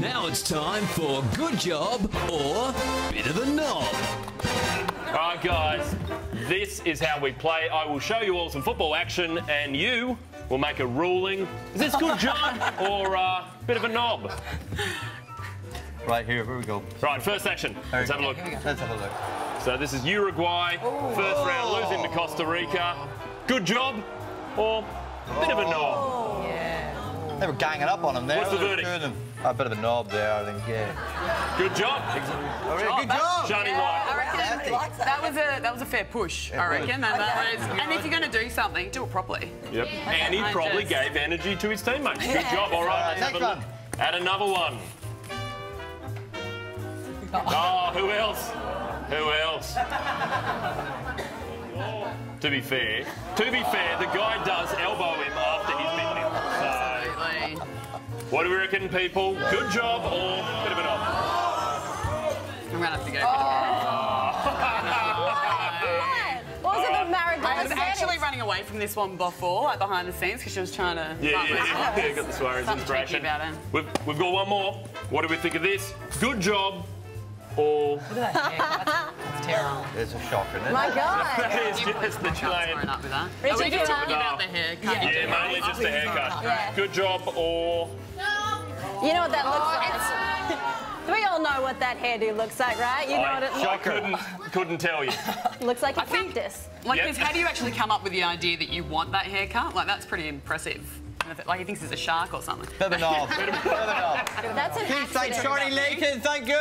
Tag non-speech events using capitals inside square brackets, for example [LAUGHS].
Now it's time for Good Job or Bit of a Knob. All right, guys, this is how we play. I will show you all some football action, and you will make a ruling. Is this good job [LAUGHS] or a bit of a knob? Right here, here we go. Right, first action. Let's have a look. Let's have a look. So this is Uruguay, first round, losing to Costa Rica. Good job or bit of a knob? They were ganging up on him there. What's the verdict? Doing him. A bit of a knob there, I think, yeah. Good job. All right, good eh? job. Johnny I White. reckon that was a that was a fair push. I reckon, and that was. And if you're going to do something, do it properly. Yep. And he probably just- gave energy to his teammates. Good job. All right, let's Next have a look one. at another one. Oh, who else? Who else? [LAUGHS] To be fair, to be fair, the guy what do we reckon, people? Good job or bit of a knob? I'm going to have to go. Oh. What was it, the Maradona I was actually running away from this one before, like behind the scenes, because she was trying to. Yeah, find yeah, myself. yeah. Got the Suarez Something inspiration. about it. We've, we've got one more. What do we think of this? Good job or It's a shocker, isn't it? My God. [LAUGHS] it's just the put my giant. thrown up with that. Richard, Are we just talking about the haircut? Yeah, mainly just the haircut. Yeah. Good job or You know what that looks oh, like? [LAUGHS] we all know what that hairdo looks like, right? You know what it I, I looks couldn't couldn't tell you. [LAUGHS] looks like. I in think- practice. Like, Yep. 'cause how do you actually come up with the idea that you want that haircut? Like, that's pretty impressive. Like, he thinks it's a shark or something. Bit of a knob. Bit a knob. That's an Thanks, accident. Sharni Layton. Thank you.